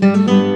Música